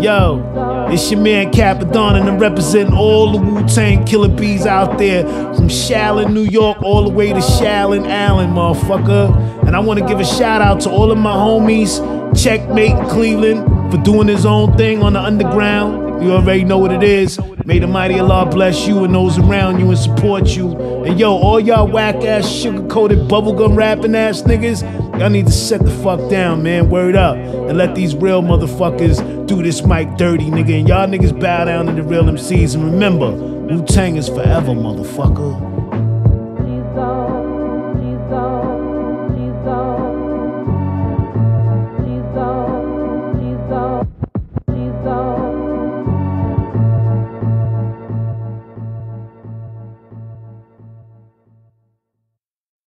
Yo, it's your man Capadon, and I'm representing all the Wu Tang killer bees out there from Shaolin, New York, all the way to Shaolin, Allen, motherfucker. And I want to give a shout out to all of my homies, Checkmait Cleveland, for doing his own thing on the underground. You already know what it is. May the mighty Allah bless you and those around you and support you. And yo, all y'all whack ass, sugar coated, bubblegum rapping ass niggas, y'all need to set the fuck down, man. Word up. And let these real motherfuckers do this mic dirty, nigga. And y'all niggas bow down to the real MCs. And remember, Wu Tang is forever, motherfucker.